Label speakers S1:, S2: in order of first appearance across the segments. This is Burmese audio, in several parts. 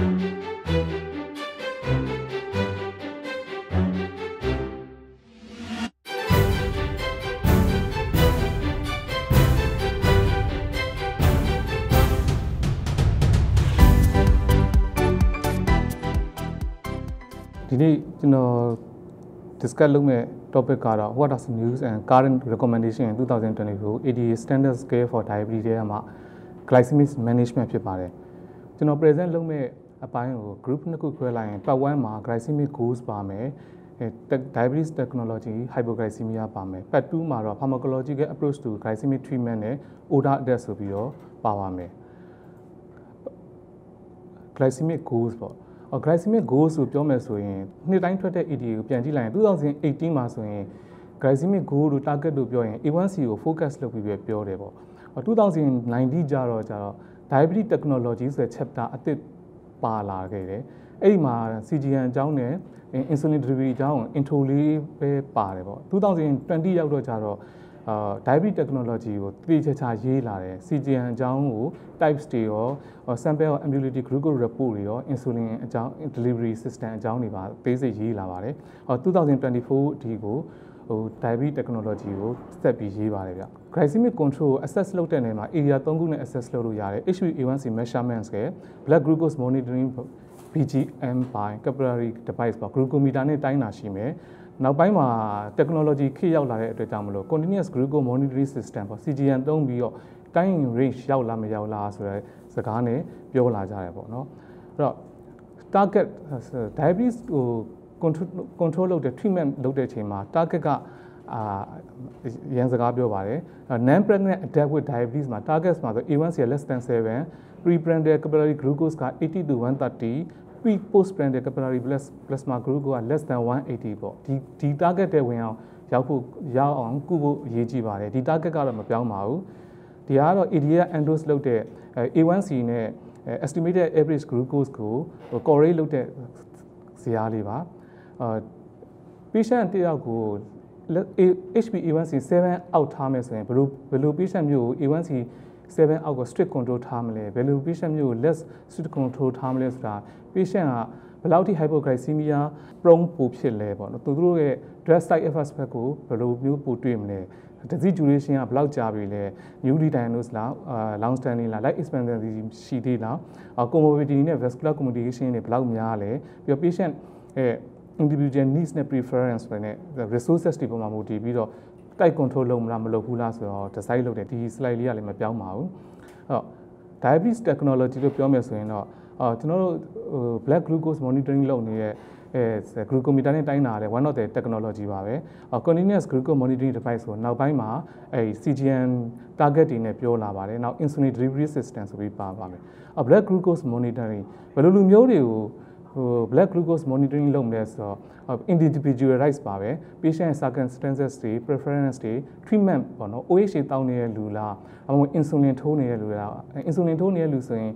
S1: ဒီနေ့ကျွန်တော် discuss လုပ်မဲ့ topic ကတော့ what are some news and current recommendation in 2024 ADA standard scale for diabetes ထဲမှာ glycemic management ဖြစ်ပါတယ်ကျွန်တော် present လုပ်မဲ့ အပိုင်းကို group နှစ်ခုခွဲလိုက်ရင် part 1မှာ glycemic goals ပါမယ် diabetes technology hypoglycemia ပါမယ် part 2မှာတော့ pharmacological approach to glycemic treatment နဲ့ order adapt ဆိုပြီးတော့ပါပါမယ် glycemic goals ပေါ့ glycemic goals ဆိုပြောမယ်ဆိုရင်နှစ်တိုင်းထွက်တဲ့ EDA ကိုပြန်ကြည့်လိုက်ရင်2018မှာဆိုရင် glycemic goal တို့ target တို့ပြောရင် A1C ကို focus လုပ်ပြီးပဲပြောတယ်ပေါ့2019ကျတော့ကျတော့ diabetes technology ဆိုတဲ့ chapter အသစ် ပါလာခဲ့တယ်အဲ့ဒီမှာ CGN အကြောင်းနဲ့ insulin delivery အကြောင်း intro လေးပဲပါတယ်ပေါ့2020ရောက်တော့ကျတော့အာ diabetes technology ကိုတည်ချာချာရေးလာတယ် CGN အကြောင်းကို types တွေရော sample of ambulatory glucose report တွေရော insulin အကြောင်း delivery system အကြောင်းတွေပါပေးစိတ်ရေးလာပါတယ်ဟော2024အထိကို ဟို diabetes technology ကိုဆက်ပြီးရေးပါတယ်ဗျ glycemic control assess လုပ်တဲ့နေရာမှာ area 3ခုနဲ့ assess လုပ်လို့ရတယ် HbA1c measurements က blood glucose monitoring BGM ပိုင်း capillary device ပေါ့ glucometer နဲ့တိုင်းတာရှိမယ်နောက်ပိုင်းမှာ technology ခေတ်ရောက်လာတဲ့အတွက်ကြောင့်မလို့ continuous glucose monitoring system ပေါ့ CGM သုံးပြီးတော့တိုင်း range ရောက်လာမရောက်လာဆိုတဲ့စကားနဲ့ပြောလာကြတယ်ပေါ့နော်အဲ့တော့ target diabetes ဟို control control လုပ်တဲ့ treatment လုပ်တဲ့အချိန်မှာ target ကအာရန်စကားပြောပါတယ် non pregnant adult with diabetes မှာ target မှာဆို A1C less than 7 pre-prandial capillary glucose က80 to 130 pre post prandial capillary plasma glucose က less than 180ပေါ့ဒီဒီ target တဲ့ဝင်အောင်ရောက်ဖို့ရောက်အောင်ကုဖို့အရေးကြီးပါတယ်ဒီ target ကတော့မပြောင်းပါဘူးဒီကတော့ ADA endorse လုပ်တဲ့ A1C နဲ့ estimated average glucose ကို correlate လုပ်တဲ့ဇယားလေးပါ အာ patient တယောက်ကို HbA1c 7အောက်ထားမယ်ဆိုရင်ဘယ်လိုဘယ်လို patient မျိုးကို A1c 7အောက်ကို strict control ထားမလဲဘယ်လို patient မျိုးကို less strict control ထားမလဲဆိုတာ patient ကဘယ်လောက်ထိ hypoglycemia prone ပိုဖြစ်လဲပေါ့နော်သူတို့ရဲ့ drug side effects ဘက်ကိုဘယ်လိုမျိုးပိုတွေ့မလဲ disease duration ကဘယ်လောက်ကြာပြီလဲ newly diagnosed လား long standing လား life expectancy ရှိသေးလား comorbidity နဲ့ vascular complication တွေဘယ်လောက်များလဲပြီးတော့ patient ရဲ့ individual needs နဲ့ preference တွေနဲ့ resources တွေပေါ်မှာမူတည်ပြီးတော့တိုက် control လုပ်မလားမလုပ်ဘူးလားဆိုတော့ design လုပ်တယ်ဒီ slide လေးကလည်းမပြောင်းပါဘူးအဲ့တော့ diabetes technology လို့ပြောမယ်ဆိုရင်တော့အော်ကျွန်တော်တို့ဟို blood glucose monitoring လုပ်နေတဲ့အဲ glucometer နဲ့တိုင်းတာတဲ့ one of the technology ပါပဲ continuous glucose monitoring device ကိုနောက်ပိုင်းမှာအဲ CGM target တွေနဲ့ပြောလာပါတယ်နောက် insulin delivery system ဆိုပြီးပါပါမယ် blood glucose monitoring ဘယ်လိုလူမျိုးတွေကို ဟို blood glucose monitoring လုပ်မလဲဆိုတော့ individualize ပါပဲ patient circumstances တွေ preference တွေ treatment ပေါ့နော် OH တောင်းနေတဲ့လူလားအမှန် insulin ထိုးနေတဲ့လူလား insulin ထိုးနေတဲ့လူဆိုရင်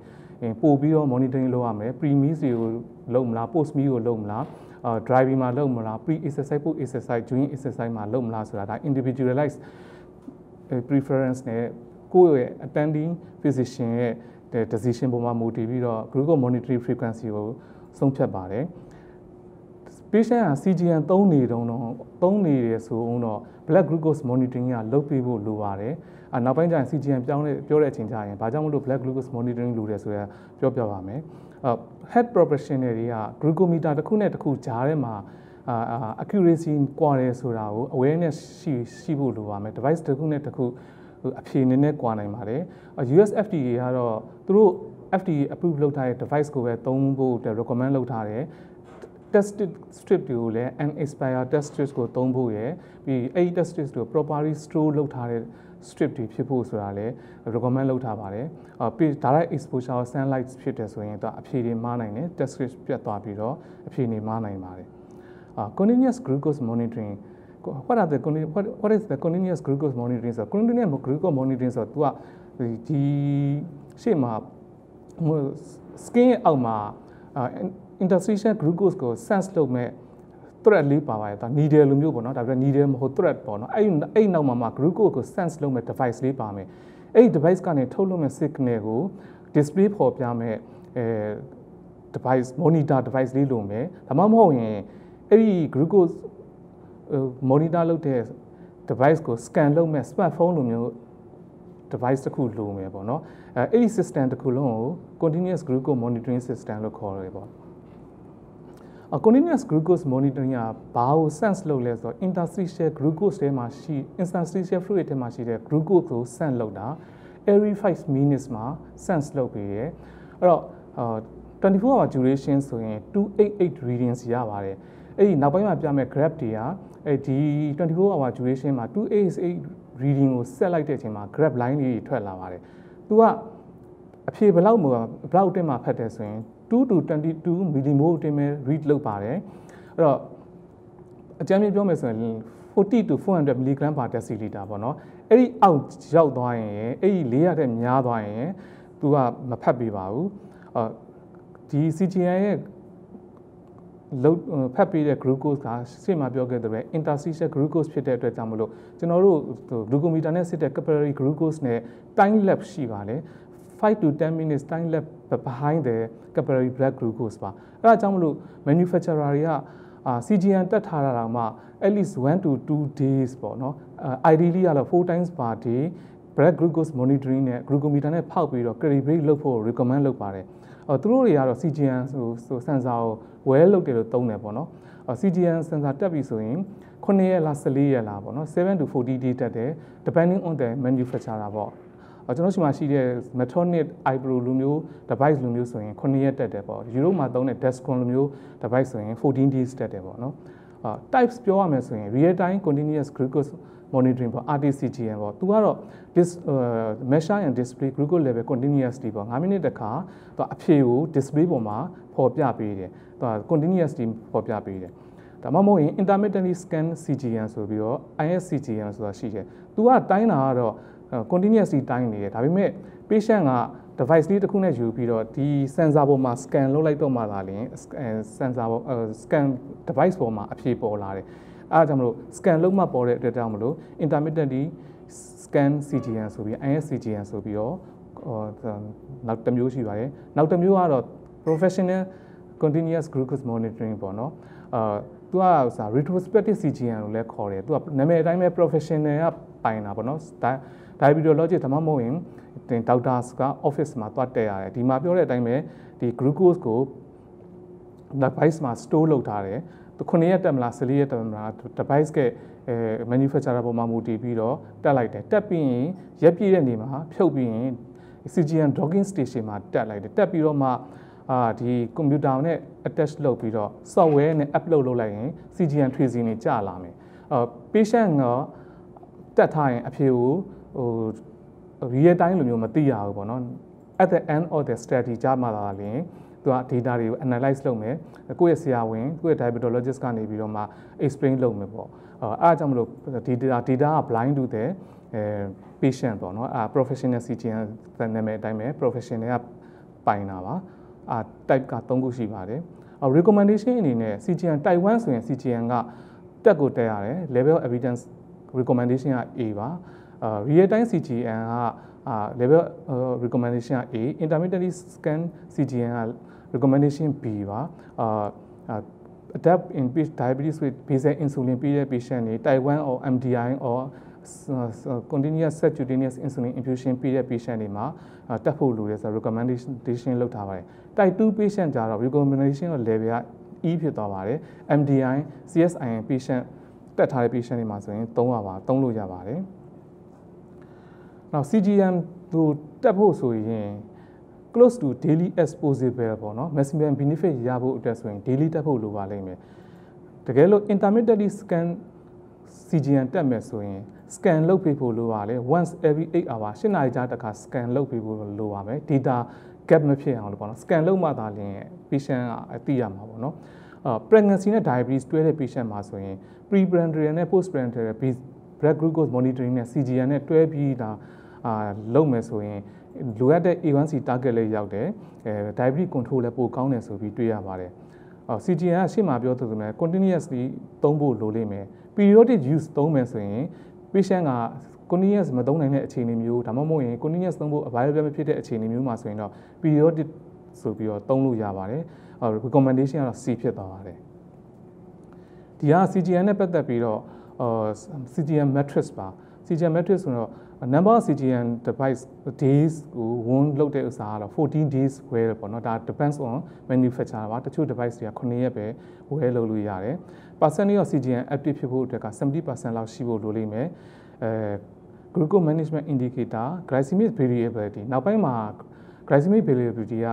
S1: ပို့ပြီးတော့ monitoring လုပ်ရမယ် pre meals တွေကိုလုပ်မလား post meal ကိုလုပ်မလားအာ driving မှာလုပ်မလား pre exercise post exercise during exercise မှာလုပ်မလားဆိုတာဒါ individualize preference နဲ့ကိုယ့်ရဲ့ attending physician ရဲ့ decision ပေါ်မှာမူတည်ပြီးတော့ glucose monitoring frequency ကို ဆုံးဖြတ်ပါတယ် patient က CGM သုံးနေတုံးတော့သုံးနေတယ်ဆိုတော့ blood glucose monitoring ကလုပ်ပေးဖို့လိုပါတယ်အနောက်ပိုင်းကျရင် CGM ပြောင်းလဲပြောတဲ့အချိန်ကျရင်ဘာကြောင့်မလို့ blood glucose monitoring လုပ်တယ်ဆိုရပြောပြပါမယ်အ head professional တွေက glucometer တစ်ခုနဲ့တစ်ခုကြားထဲမှာအာ accuracy ကွာတယ်ဆိုတာကို awareness ရှိရှိဖို့လိုပါမယ် device တစ်ခုနဲ့တစ်ခုအဖြေနည်းနည်းကွာနိုင်ပါတယ် US FDA ကတော့သူတို့ FDA approve လုပ်ထားတဲ့ device ကိုပဲသုံးဖို့ recommend လုပ်ထားတယ် test strip တွေကိုလည်း unexpired test strips ကိုသုံးဖို့ရယ်ပြီးအဲ့ဒီ test strips ကို properly store လုပ်ထားတဲ့ strip တွေဖြစ်ဖို့ဆိုတာလည်း recommend လုပ်ထားပါတယ်။အာပြီး direct exposure sunlight ဖြစ်တယ်ဆိုရင်တော့အဖြေတွေမှားနိုင်တယ် test strips ပြတ်သွားပြီးတော့အဖြေတွေမှားနိုင်ပါတယ်။အာ continuous glucose monitoring what are the what, what is the continuous glucose monitoring ဆို continuous glucose monitoring ဆိုတော့ तू ကဒီရှေ့မှာ skin ရဲ့အောက်မှာ interstitial glucose ကို sense လုပ်မဲ့ thread လေးပါပါတယ်ဒါ needle လိုမျိုးပေါ့နော်ဒါပေမဲ့ needle မဟုတ် thread ပေါ့နော်အဲ့အဲ့နောက်မှာမှာ glucose ကို sense လုပ်မဲ့ device လေးပါမယ်အဲ့ဒီ device ကနေထုတ်လွှတ်မဲ့ signal ကို display ဖော်ပြမဲ့အဲ device monitor device လေးလိုမယ်ဒါမှမဟုတ်ရင်အဲ့ဒီ glucose monitor လုပ်တဲ့ device ကို scan လုပ်မဲ့ smartphone လိုမျိုး device တစ်ခုလိုမယ်ပေါ့နော်အဲအဲ့ဒီ system တစ်ခုလုံးကို continuous glucose monitoring system လို့ခေါ်ရတယ်ပေါ့ continuous glucose monitoring ကဘာကို sense လုပ်လဲဆိုတော့ interstitial glucose ထဲမှာရှိ interstitial fluid ထဲမှာရှိတဲ့ glucose ကို sense လုပ်တာ every 5 minutes မှာ sense လုပ်ပေးတယ်အဲ့တော့24 hour duration ဆိုရင်288 readings ရပါတယ်အဲ့ဒီနောက်ပိုင်းမှာပြမဲ့ graph တွေကအဲဒီ24 hour duration မှာ288 reading ကို set လိုက်တဲ့အချိန်မှာ graph line တွေထွက်လာပါတယ်သူကအဖြေဘယ်လောက်မှဘယ်လောက်တင်မှဖတ်တယ်ဆိုရင်2 to 22 millimole တင်မဲ့ read လုပ်ပါတယ်အဲ့တော့အကြမ်းမြင်ပြောမယ်ဆိုရင်40 to 400 mg per deciliter ပေါ့နော်အဲ့ဒီအောက်ရောက်သွားရင်အဲ့ဒီ400တဲ့များသွားရင်သူကမဖတ်ပေးပါဘူးအော်ဒီ CGN ရဲ့ လုံးဖတ်ပေးတဲ့ glucose ကရှေ့မှာပြောခဲ့တဲ့ပဲ interstitial glucose ဖြစ်တဲ့အတွက်ကြောင့်မလို့ကျွန်တော်တို့ glucometer နဲ့စစ်တဲ့ capillary glucose နဲ့ time lapse ရှိပါတယ်5 to 10 minutes time lapse behind the capillary blood glucose ပါအဲဒါကြောင့်မလို့ manufacturer တွေကအာ CGN တက်ထားတာတော့မှ at least 1 to 2 days ပေါ့နော် ideally ကတော့4 times per day blood glucose monitoring နဲ့ glucometer နဲ့ဖောက်ပြီးတော့ calibrate လုပ်ဖို့ recommend လုပ်ပါတယ် အော်သူတို့တွေကတော့ CGN ဆိုဆို sensor ကို well လုပ်တယ်လို့သုံးတယ်ပေါ့နော်အော် CGN sensor တက်ပြီဆိုရင်9ရက်လား14ရက်လားပေါ့နော်7 to 40 day တက်တယ် depending on the manufacturer ပေါ့ကျွန်တော်ရှိမှရှိတဲ့ Medtronic iPro လိုမျိုး device လိုမျိုးဆိုရင်9ရက်တက်တယ်ပေါ့ Europe မှာသုံးတဲ့ Dexcom လိုမျိုး device ဆိုရင်14 days တက်တယ်ပေါ့နော်အာ types ပြောရမယ်ဆိုရင် real time continuous glucose monitoring ပေါ့ RTCGM ပေါ့သူကတော့ this uh, measure and display glucose level continuously ပေါ့9မိနစ်တခါသူအဖြေကို display ပေါ်မှာပေါ်ပြပေးတယ်သူက continuously ပေါ်ပြပေးတယ်ဒါမှမဟုတ်ရင် intermittently scan CGM ဆိုပြီးတော့ ISCGM ဆိုတာရှိတယ်သူကတိုင်းတာကတော့ continuously တိုင်းနေတယ်ဒါပေမဲ့ patient က device လေးတစ်ခုနဲ့ယူပြီးတော့ဒီ sensor ပေါ်မှာ scan လုပ်လိုက်တော့မှသာလျှင် sensor ပေါ် scan device ပေါ်မှာအဖြေပေါ်လာတယ် အဲဒါကြောင့်မလို့ scan လုပ်မှပေါ်တဲ့အတွက်ကြောင့်မလို့ intermittently scan CGN ဆိုပြီး ISCGN ဆိုပြီးတော့နောက်တစ်မျိုးရှိပါတယ်နောက်တစ်မျိုးကတော့ professional continuous glucose monitoring ပေါ့နော်အာသူကစာ retrospective CGN လို့လည်းခေါ်တယ်သူကနာမည်အတိုင်းပဲ professional ကပိုင်တာပေါ့နော် diabetology ဒါမှမဟုတ်ရင်တင် doctors က office မှာတွတ်တက်ရတယ်ဒီမှာပြောတဲ့အတိုင်းပဲဒီ glucose ကို device မှာ store လုပ်ထားတယ်သူ 9ရက်တက်မလား14ရက်တက်မလား device ကအဲ manufacturer ပေါ်မှာမူတည်ပြီးတော့တက်လိုက်တယ်တက်ပြီးရင်ရက်ပြည့်တဲ့နေမှာဖြုတ်ပြီးရင် CGN docking station မှာတက်လိုက်တယ်တက်ပြီးတော့မှအာဒီကွန်ပျူတာနဲ့ attach လုပ်ပြီးတော့ software နဲ့ upload လုပ်လိုက်ရင် CGN tracing တွေကြာလာမယ်အော် patient ကတက်ထားရင်အဖြေကိုဟို real time လိုမျိုးမသိရဘူးပေါ့နော် at the end of the study ကြမှာလာရင် သူက data တွေကို analyze လုပ်မယ်ကိုယ့်ရဲ့ဆရာဝန်ကိုယ့်ရဲ့ diabetologist ကနေပြီးတော့မှ explain လုပ်မယ်ပေါ့အဲအားကြောင့်မလို့ဒီ data data က blind to the အဲ patient ပေါ့နော်အဲ professional CGN နာမည်အတိုင်းပဲ professional ကပိုင်တာပါအာ type က3ခုရှိပါတယ် recommendation အနေနဲ့ CGN type 1ဆိုရင် CGN ကတက်ကိုတက်ရတယ် level evidence recommendation က A ပါအာ real time CGN ကအာ level recommendation က A intermittently scan CGN က recommendation B ပါအာ adapt in diabetes with basal insulin ပေးတဲ့ patient တွေ type 1 or MDI or continuous subcutaneous insulin infusion ပေးတဲ့ patient တွေမှာတက်ဖို့လိုတယ်ဆိုတော့ recommendation လုပ်ထားပါတယ် type 2 patient ကြတော့ recommendation of level က E ဖြစ်သွားပါတယ် MDI CSIN patient တက်ထားတဲ့ patient တွေမှာဆိုရင်သုံးရပါသုံးလို့ရပါတယ်နောက် CGM သူတက်ဖို့ဆိုရင် close to daily exposable ပေါ့နော် maximum benefit ရဖို့အတွက်ဆိုရင် daily တက်ဖို့လိုပါလိမ့်မယ်တကယ်လို့ intermittently scan CGN တက်မယ်ဆိုရင် scan လုပ်ပေးဖို့လိုပါလေ once every 8 hour 8နာရီကြာတစ်ခါ scan လုပ်ပေးဖို့လိုပါမယ် data gap မဖြစ်အောင်လို့ပေါ့နော် scan လုပ်မှသာလျှင် patient ကအသိရမှာပေါ့နော်အာ pregnancy နဲ့ diabetes တွဲတဲ့ patient မှာဆိုရင် pre-parenteral နဲ့ post-parenteral blood glucose monitoring နဲ့ CGN နဲ့တွဲပြီးတာအာလုပ်မယ်ဆိုရင် လိုအပ်တဲ့ A1C target လေးရောက်တယ်အဲ diabetes control လည်းပိုကောင်းတယ်ဆိုပြီးတွေ့ရပါတယ်အော် CGN ကရှေ့မှာပြောသလိုမျိုး continuously သုံးဖို့လိုလိမ့်မယ် periodic use သုံးမယ်ဆိုရင် patient က continuous မသုံးနိုင်တဲ့အခြေအနေမျိုးဒါမှမဟုတ်ရင် continuous သုံးဖို့ available မဖြစ်တဲ့အခြေအနေမျိုးမှာဆိုရင်တော့ periodic ဆိုပြီးတော့သုံးလို့ရပါတယ်အော် recommendation ကတော့ C ဖြစ်သွားပါတယ်ဒီက CGN နဲ့ပတ်သက်ပြီးတော့အော် CGN matrix ပါ CGM metric ဆိုတော့ number of CGM device days ကို won လုပ်တဲ့ဥစ္စာကတော့14 days ဝယ်တယ်ပေါ့နော်ဒါ depends on manufacturer ပါတချို့ device တွေက9ရက်ပဲဝယ်လုပ်လို့ရတယ် percentage of CGM active ဖြစ်ဖို့အတွက်က70%လောက်ရှိဖို့လိုလိမ့်မယ်အဲ glucose management indicator glycemic variability နောက်ပိုင်းမှာ glycemic variability က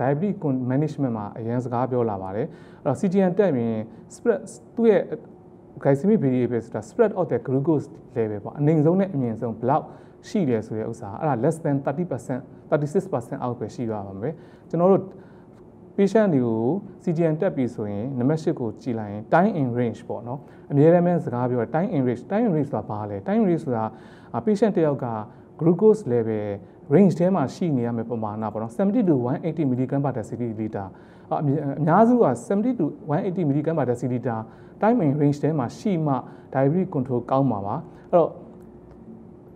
S1: diabetes management မှာအရင်စကားပြောလာပါတယ်အဲ့တော့ CGM တက်ရင် spread သူ့ရဲ့ glycemic variable ဆိုတာ spread of the glucose level ပေါ့အနည်းဆုံးနဲ့အမြင့်ဆုံးဘလောက်ရှိတယ်ဆိုတဲ့ဥစ္စာအဲ့ဒါ less than 30% 36%အောက်ပဲရှိရပါမယ်ကျွန်တော်တို့ patient တွေကို CGM တက်ပြီဆိုရင်နံပါတ်၈ကိုကြည်လိုက်ရင် time in range ပေါ့နော်အများအားဖြင့်စကားပြော time in range time in range ဆိုတာဘာလဲ time in range ဆိုတာ patient တယောက်က glucose level range ထဲမှာရှိနေရမယ့်ပမာဏပေါ့နော်70 to 180 mg per deciliter အများစုက70 to 180 mg per deciliter time in range ထဲမှာရှိမှ diabetes control ကောင်းမှာပါအဲ့တော့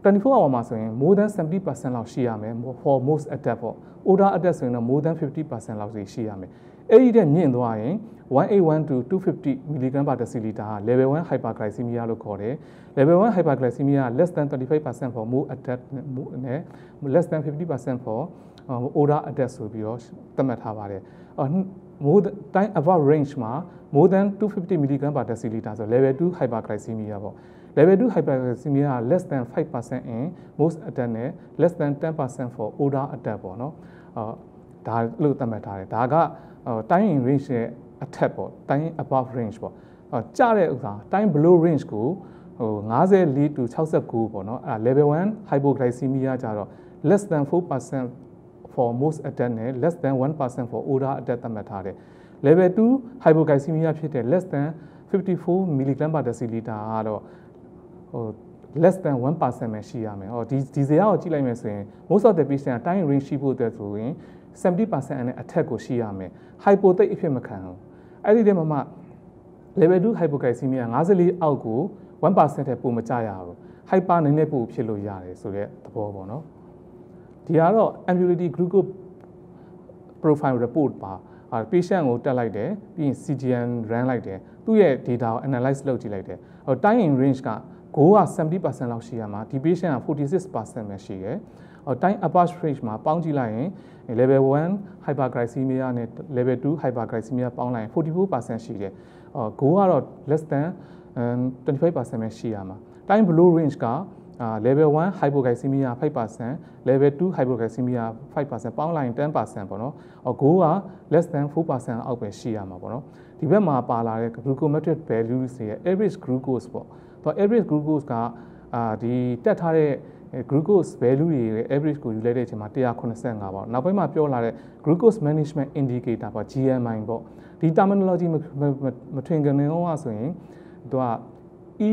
S1: 24 hour မှာဆိုရင် more than 70%လောက်ရှိရမယ် for most adapt ပေါ့ order adapt ဆိုရင်တော့ more than 50%လောက်ရှိရမယ်အဲ့ဒီတဲ့မြင့်သွားရင်181 to 250 mg per deciliter ဟာ level 1 hyperglycemia လို့ခေါ်တယ် level 1 hyperglycemia less than 35% for more adapt နဲ့ less than 50% for order adapt ဆိုပြီးတော့သတ်မှတ်ထားပါတယ် more time above range မှာ more than 250 mg per deciliter ဆို level 2 hyperglycemia ပေါ့ level 2 hyperglycemia က less than 5% in most adult နဲ့ less than 10% for older adult ပေါ့နော်အော်ဒါလို့သတ်မှတ်ထားတယ်ဒါက time in range ရဲ့အထက်ပေါ့ time above range ပေါ့အော်ကြတဲ့ဥစ္စာ time below range ကိုဟို54 to 69ပေါ့နော်အဲ့ဒါ level 1 hypoglycemia ကြတော့ less than 4% for most adult နဲ့ less than 1% for older adult သတ်မှတ်ထားတယ် level 2 hypoglycemia ဖြစ်တဲ့ less than 54 mg per deciliter ကတော့ဟို less than 1%ပဲရှိရမယ်ဟောဒီဒီဇယ်ကိုကြည့်လိုက်မယ်ဆိုရင် most of the patient က time range ရှိဖို့အတွက်ဆိုရင်70%အနဲ့အထက်ကိုရှိရမယ် hypo သိအဖြစ်မခံဘူးအဲ့ဒီတည်းမှာမှ level 2 hypoglycemia 54အောက်ကို1%တဲ့ပိုမကြရဘူး hyper နည်းနည်းပိုဖြစ်လို့ရတယ်ဆိုတဲ့သဘောပေါ့နော် ဒီကတော့ ambulatory glucose profile report ပါအာ patient ကိုတက်လိုက်တယ်ပြီးရင် CGM run လိုက်တယ်သူ့ရဲ့ data ကို analyze လုပ်ကြည့်လိုက်တယ်ဟို time in range ကကိုက70%လောက်ရှိရမှာဒီ patient က46%ပဲရှိတယ်ဟို time approach range မှာပေါင်းကြည့်လိုက်ရင် level 1 hyperglycemia နဲ့ level 2 hyperglycemia ပေါင်းလိုက်ရင်44%ရှိတယ်ဟိုကိုကတော့ less than 25%ပဲရှိရမှာ time below range က level 1 hypoglycemia 5% level 2 hypoglycemia 5%ပေါင်းလိုက်ရင်10%ပေါ့နော်။အော်ကိုက less than 4%အောက်ပဲရှိရမှာပေါ့နော်။ဒီဘက်မှာပါလာတဲ့ glucometric values တွေရဲ့ average glucose ပေါ့။တော့ average glucose ကအာဒီတက်ထားတဲ့ glucose value တွေရဲ့ average ကိုယူလိုက်တဲ့အချိန်မှာ185ပေါ့နောက်ပိုင်းမှာပြောလာတဲ့ glucose management indicator ပေါ့ GMI ပေါ့ဒီ terminology မထွင်ကနေတော့ဆိုရင်သူက E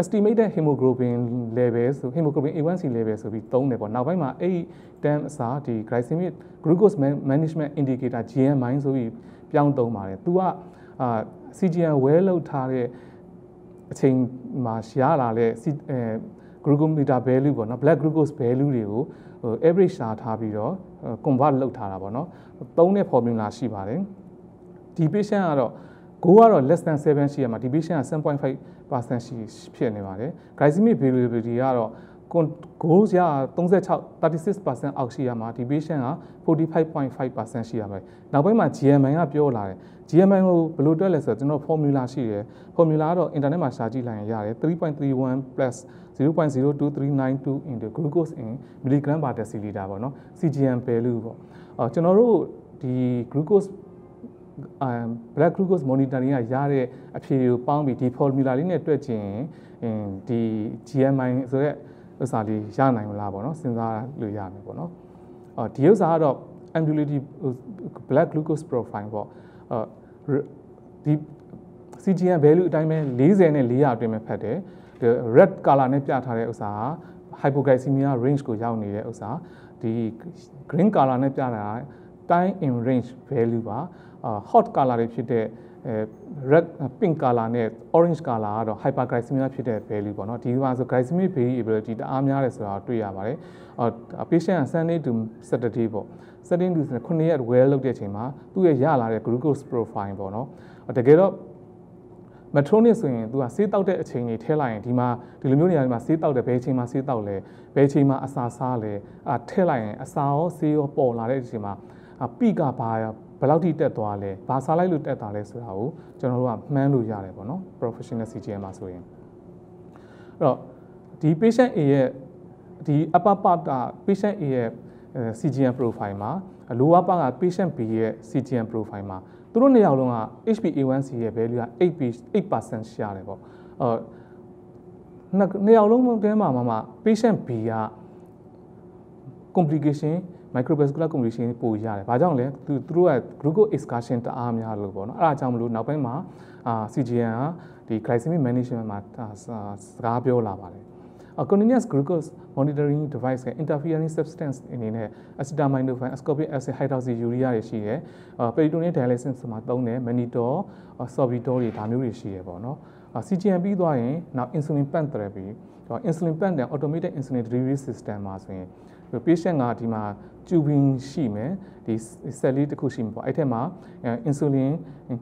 S1: estimated hemoglobin level ဆို hemoglobin A1C level ဆိုပြီးသုံးတယ်ပေါ့နောက်ပိုင်းမှာအဲ့ဒီ term အစားဒီ glycemic glucose management indicator GMI ဆိုပြီးပြောင်းသုံးပါတယ်သူကအာ CGM ဝဲလောက်ထားတဲ့အချိန်မှာရလာတဲ့အဲ glucometer value ပေါ့နော် blood glucose value တွေကိုဟို average ရှာထားပြီးတော့ convert လုပ်ထားတာပေါ့နော်သုံးတဲ့ formula ရှိပါတယ်ဒီ patient ကတော့ ကိုကတော့ less than 7ရှိရမှာဒီ patient က7.5%ရှိဖြစ်နေပါတယ် glycemic variability ကတော့ကိုရ36 36%အောက်ရှိရမှာဒီ patient က45.5%ရှိရပါတယ်နောက်ပိုင်းမှာ GMI ကပြောလာတယ် GMI ကိုဘယ်လိုတွက်လဲဆိုတော့ကျွန်တော် formula ရှိတယ် formula ကတော့ internet မှာရှာကြည့်လိုက်ရင်ရတယ်3.31 plus 0.02392 into glucose in milligram per deciliter ပေါ့နော် CGM value ပေါ့အော်ကျွန်တော်တို့ဒီ glucose um blood glucose monitoring ကရတဲ့အဖြေကိုပေါင်းပြီးဒီ formula လေးနဲ့တွက်ချင်ဒီ GMI ဆိုတဲ့ဥစ္စာလေးရနိုင်မလားပေါ့နော်စဉ်းစားလို့ရမယ်ပေါ့နော်အော်ဒီဥစ္စာကတော့ ambulatory blood glucose profile ပေါ့အော်ဒီ CGM value အတိုင်းပဲ40နဲ့400အတွင်းမှာဖတ်တယ် red color နဲ့ပြထားတဲ့ဥစ္စာက hypoglycemia range ကိုရောက်နေတဲ့ဥစ္စာဒီ green color နဲ့ပြတာ time in range value ပါ hot color တွေဖြစ်တဲ့အဲ red pink color နဲ့ orange color ကတော့ hyperglycemia ဖြစ်တဲ့ value ပေါ့နော်ဒီမှာဆို glycemic variability တအားများတယ်ဆိုတာတွေ့ရပါတယ်အော် patient က Sunday to Saturday ပေါ့ Sunday to 9ရက် well လုပ်တဲ့အချိန်မှာသူ့ရဲ့ရလာတဲ့ glucose profile ပေါ့နော်တကယ်တော့မက်ထရိုနစ်ဆိုရင် तू ကဆေးတောက်တဲ့အချိန်ကြီးထဲလိုက်ရင်ဒီမှာဒီလိုမျိုးနေရာဒီမှာဆေးတောက်တယ်ဘယ်အချိန်မှာဆေးတောက်လဲဘယ်အချိန်မှာအစာစားလဲအဲထဲလိုက်ရင်အစာရောဆေးရောပေါ်လာတဲ့အချိန်မှာပိကဘာ ဘယ်လောက်ထိတက်သွားလဲဘာစားလိုက်လို့တက်တာလဲဆိုတာကိုကျွန်တော်တို့ကမှန်းလို့ရတယ်ပေါ့နော် professional CGM မှာဆိုရင်အဲ့တော့ဒီ patient A ရဲ့ဒီ upper part က patient A ရဲ့ CGM profile မှာ lower part က patient B ရဲ့ CGM profile မှာသူတို့နှစ်ယောက်လုံးက HbA1c ရဲ့ value က8 8%ရှာတယ်ပေါ့အဲနှစ်ယောက်လုံးတဲမှာမှ patient B က complication microvascular complication ပိုရတယ်။ဘာကြောင့်လဲသူသူတို့က glucose excursion တအားများလို့ပေါ့နော်။အဲဒါကြောင့်မလို့နောက်ပိုင်းမှာအာ CGN ကဒီ glycemic management မှာစကားပြောလာပါတယ်။ continuous glucose monitoring device က interfering substance အနေနဲ့ acetaminophen ascorbic acid hydroxyurea တွေရှိတယ်။ peritoneal dialysis မှာသုံးတယ် mannitol sorbitol တွေဒါမျိုးတွေရှိတယ်ပေါ့နော်။ CGM ပြီးသွားရင်နောက် insulin pump therapy insulin pump တဲ့ automated insulin delivery system မှာဆိုရင် patient ကဒီမှာ tubing ရှိမယ်ဒီ cell လေးတစ်ခုရှိမှာပေါ့အဲ့ထက်မှာ insulin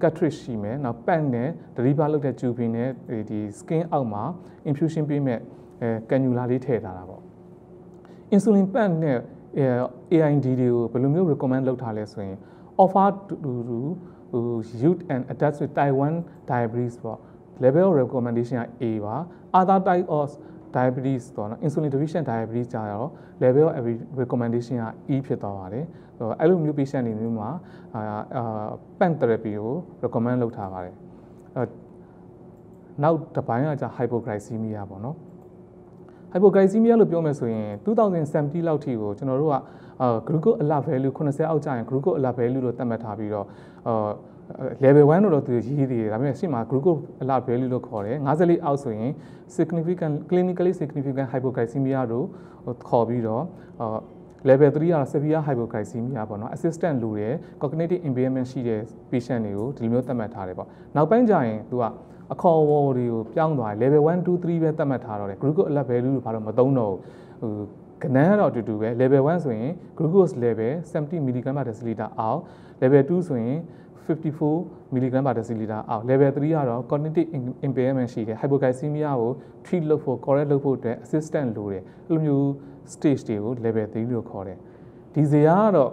S1: cartridge ရှိမယ်နောက် pump နဲ့ deliver လုပ်တဲ့ tubing နဲ့ဒီ skin အောက်မှာ infusion ပေးမဲ့အဲ cannula လေးထည့်ထားတာပေါ့ insulin pump နဲ့ AID တွေကိုဘယ်လိုမျိုး recommend လုပ်ထားလဲဆိုရင် offer to, to youth and adults with type 1 diabetes ပေါ့ level of recommendation က A ပါ other type of diabetes တော့နော် insulin deficient diabetes ကြတော့ level of recommendation က E ဖြစ်သွားပါတယ်အဲ့လိုမျိုး patient တွေမျိုးမှာအာ pen therapy ကို recommend လုပ်ထားပါတယ်နောက်တစ်ပိုင်းကじゃ hypoglycemia ပေါ့နော် hypoglycemia လို့ပြောမယ်ဆိုရင်2070လောက်ထိကိုကျွန်တော်တို့ကအာ glucose alert value 80အောက်ကျရင် glucose alert value လို့သတ်မှတ်ထားပြီးတော့အာ level 1လို့တော့သူရေးသေးတယ်ဒါပေမဲ့ရှေ့မှာ glucose alert value လို့ခေါ်တယ်54အောက်ဆိုရင် significant clinically significant hypoglycemia လို့ခေါ်ပြီးတော့အာ level 3ကတော့ severe hypoglycemia ပေါ့နော် assistant လိုတယ် cognitive impairment ရှိတဲ့ patient တွေကိုဒီလိုမျိုးသတ်မှတ်ထားတယ်ပေါ့နောက်ပိုင်းကျရင်သူကအခေါ်အဝေါ်တွေကိုပြောင်းသွားတယ် level 1 2 3ပဲသတ်မှတ်ထားတော့တယ် glucose alert value လို့ဘာလို့မသုံးတော့ဘူးဟိုကနန်းကတော့အတူတူပဲ level 1ဆိုရင် glucose level 70 mg per deciliter အောက် level 2ဆိုရင် 54 mg per deciliter အောက် level 3ကတော့ cognitive impairment ရှိတယ် hypoglycemia ကို treat လုပ်ဖို့ correct လုပ်ဖို့အတွက် assistant လိုတယ်အဲ့လိုမျိုး stage တွေကို level 3လို့ခေါ်တယ်ဒီဇာတ်ကတော့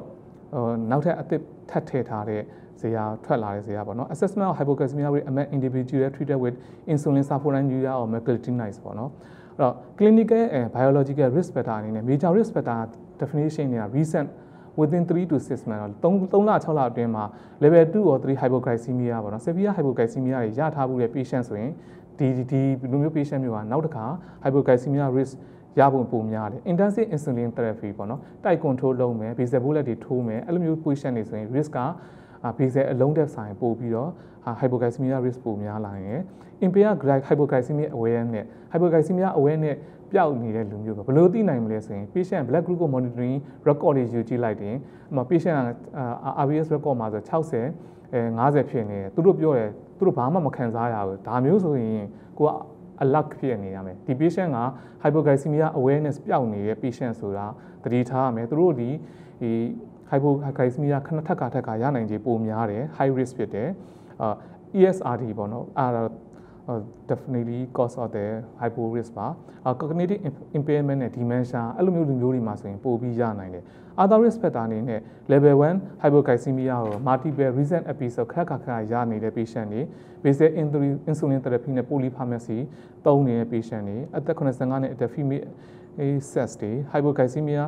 S1: ဟိုနောက်ထပ်အသစ်ထပ်ထည့်ထားတဲ့ဇာတ်ထွက်လာတဲ့ဇာတ်ပေါ့နော် assessment of hypoglycemia rate among individual treated with insulin sulfonylurea or meglitinides ပေါ့နော်အဲ့တော့ clinical and biological risk factor အနေနဲ့ major risk factor definition တွေက recent within 3 to 6 months 3 3လ6လအတွင်းမှာ level 2 or 3 hypoglycemia ပေါ့နော် severe hypoglycemia တွေရထားမှုတဲ့ patient ဆိုရင်ဒီဒီလူမျိုး patient မျိုးကနောက်တစ်ခါ hypoglycemia risk ရဖို့ပုံများတယ် intensive insulin therapy ပေါ့နော်တိုက် control လုပ်မယ် basal bullet တွေထိုးမယ်အဲ့လိုမျိုး patient တွေဆိုရင် risk က basal အလုံးတက်ဆိုင်ပို့ပြီးတော့ hypoglycemia risk ပိုများလာရင် impaired hypoglycemia awareness hypoglycemia awareness ပျောက်နေတဲ့လူမျိုးပဲဘယ်လိုသိနိုင်မလဲဆိုရင် patient blood glucose monitoring record တွေယူကြည့်လိုက်တယ်အမ patient က RBS record မှာဆို60အဲ90ဖြစ်နေတယ်သူတို့ပြောတယ်သူတို့ဘာမှမခံစားရဘူးဒါမျိုးဆိုရင်ကိုကအလတ်ဖြစ်နေရမယ်ဒီ patient က hypoglycemia awareness ပျောက်နေတဲ့ patient ဆိုတာသတိထားရမယ်သူတို့ဒီဒီ hypoglycemia ခဏထက်ကထက်ကရနိုင်ခြေပိုများတယ် high risk ဖြစ်တယ်အာ ESRD ပေါ့နော်အဲ့ဒါ definitely cause of the hypo risk ပါ cognitive impairment နဲ့ dementia အဲ့လိုမျိုးလူမျိုးတွေမှာဆိုရင်ပိုပြီးရနိုင်တယ် other risk factor အနေနဲ့ level 1 hypoglycemia ကို multiple recent episode ခက်ခါခါရနေတဲ့ patient တွေ basic insulin therapy နဲ့ polypharmacy သုံးနေတဲ့ patient တွေအသက်85နှစ်အသက် female sex တွေ hypoglycemia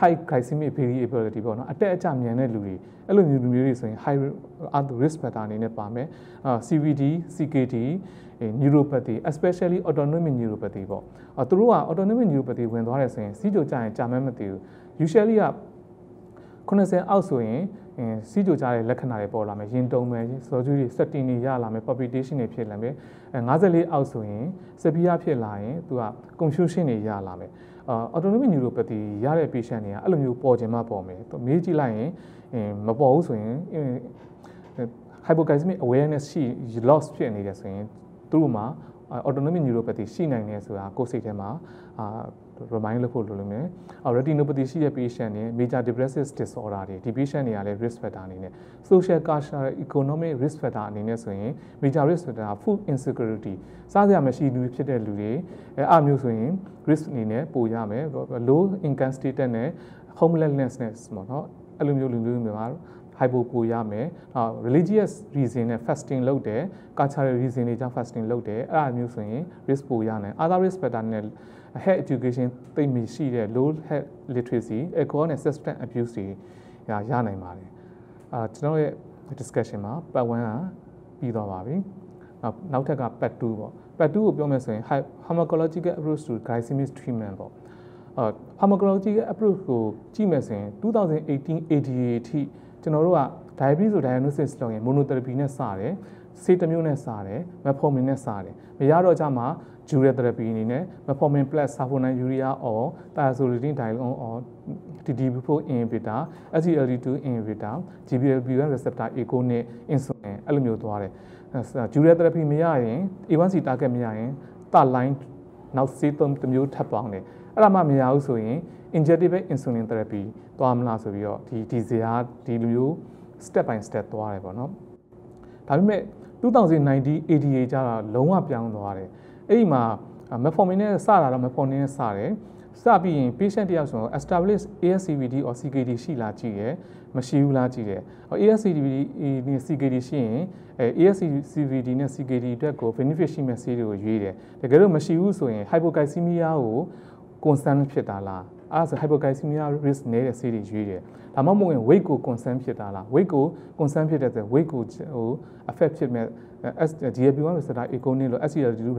S1: high glycemic variability ပေါ့နော်အတက်အကျမြန်တဲ့လူတွေအဲ့လိုမျိုးလူမျိုးတွေဆိုရင် high risk factor အနေနဲ့ပါမယ် CVD CKD neuropathy especially autonomic neuropathy ပေါ့အဲသူတို့က autonomic neuropathy ဝင်သွားတယ်ဆိုရင်စီးကြိုကြရင်ကြာမှမသိဘူး usually က90အောက်ဆိုရင်စီးကြိုကြတဲ့လက္ခဏာတွေပေါ်လာမယ်ရင်တုံမယ်စောကျူးတွေစက်တင်တွေရလာမယ် palpitation တွေဖြစ်လာမယ်54အောက်ဆိုရင် severe ဖြစ်လာရင်သူက confusion တွေရလာမယ် အာ autonomic neuropathy ရတဲ့ patient တွေကအဲ့လိုမျိုးပေါ်ခြင်းမပေါ်မယ်သူမေးကြည့်လိုက်ရင်မပေါ်ဘူးဆိုရင် hypoglycemic awareness ရှိ loss ဖြစ်နေတယ်ဆိုရင်သူတို့မှာ autonomic neuropathy ရှိနိုင်တယ်ဆိုတာကိုယ်စိတ်ထဲမှာအာ remind လုပ်ဖို့လိုလိမ့်မယ်။ retinopathy ရှိတဲ့ patient တွေ major depressive disorder တွေဒီ patient တွေကလည်း risk factor အနေနဲ့ social cultural economic risk factor အနေနဲ့ဆိုရင် major risk factor food insecurity စားစရာမရှိလူဖြစ်တဲ့လူတွေအဲအမျိုးဆိုရင် risk အနေနဲ့ပိုရမယ် low income status နဲ့ homelessness ပေါ့နော်အဲ့လိုမျိုးလူမျိုးတွေမှာ hypo ပိုရမယ်။ religious reason နဲ့ fasting လုပ်တယ် cultural reason တွေကြောင့် fasting လုပ်တယ်အဲ့အမျိုးဆိုရင် risk ပိုရနိုင် other risk factor နဲ့ health education သိမှရှိတဲ့ low health literacy alcohol နဲ့ substance abuse တွေရရနိုင်ပါတယ်အာကျွန်တော်ရဲ့ discussion မှာ part 1ကပြီးသွားပါပြီနောက်နောက်ထပ်က part 2ပေါ့ part 2ကိုပြောမယ်ဆိုရင် pharmacological approach to glycemic treatment ပေါ့အာ pharmacological approach ကိုကြည့်မယ်ဆိုရင်2018 ADA အထိကျွန်တော်တို့က diabetes ဆို diagnosis လုပ်ရင် monotherapy နဲ့စတယ်ဆေးတစ်မျိုးနဲ့စတယ် metformin နဲ့စတယ်မရတော့ကြမှာ urea therapy အနေနဲ့ metformin plus sulfonylurea or thiazolidine dialone or DDP4 inhibitor SGLT2 inhibitor GLP-1 receptor agonist insulin အဲ့လိုမျိုးသွားတယ် urea therapy မရရင် A1C target မရရင်တ line နောက်ဆေးသုံးတစ်မျိုးထပ်ပေါင်းတယ်အဲ့ဒါမှမရဘူးဆိုရင် injectable insulin therapy သွားမလားဆိုပြီးတော့ဒီဒီဇာဒီလိုမျိုး step by step သွားတယ်ပေါ့နော်ဒါပေမဲ့2090 ADA ကျတော့လုံးဝပြောင်းသွားတယ် အဲ့ဒီမှာ metformin နဲ့စတာတော့ metformin နဲ့စတယ်စပြီးရင် patient တယောက်ဆိုတော့ establish ASCVD or CKD ရှိလားကြည့်ရယ်မရှိဘူးလားကြည့်တယ် ASCVD နဲ့ CKD ရှိရင်အဲ ASCVD နဲ့ CKD အတွက်ကို benefit ရှိမဲ့ဆေးတွေကိုရွေးတယ်တကယ်လို့မရှိဘူးဆိုရင် hypoglycemia ကို concern ဖြစ်တာလားအဲ့ဒါဆို hypoglycemia risk နေတဲ့ဆေးတွေရွေးတယ်ဒါမှမဟုတ်ရင် weight ကို concern ဖြစ်တာလား weight ကို concern ဖြစ်တဲ့ဆို weight ကိုဟို affect ဖြစ်မဲ့ GLP-1 receptor agonist လို့ SGLT2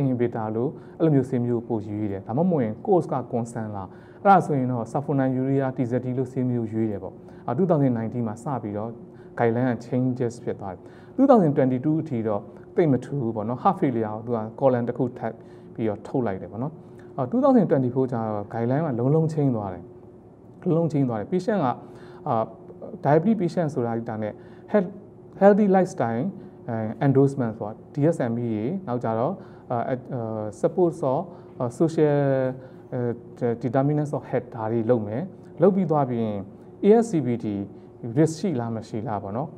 S1: inhibitor လို့အဲ့လိုမျိုးဆေးမျိုးပိုရွေးတယ်ဒါမှမဟုတ်ရင် course က concern လားအဲ့ဒါဆိုရင်တော့ sulfonylurea TZD လို့ဆေးမျိုးရွေးတယ်ပေါ့အ2019မှာစပြီးတော့ guideline changes ဖြစ်သွားတယ်2022အထိတော့တိတ်မထူဘူးပေါ့နော် heart failure ကိုသူက column တစ်ခုထပ်ပြီးတော့ထုတ်လိုက်တယ်ပေါ့နော်2024ကျတော့ guideline ကလုံးလုံးချင်းသွားတယ်လုံးလုံးချင်းသွားတယ် patient ကအာ diabetes patient ဆိုတာဒါနဲ့ healthy lifestyle endorsement ဆိုတာ DSMB ရေနောက်ကြတော့ support of social determinants of health ဒါတွေလုပ်မယ်လုပ်ပြီးသွားပြီးရင် ASCVD risk ရှိလားမရှိလားပေါ့နော်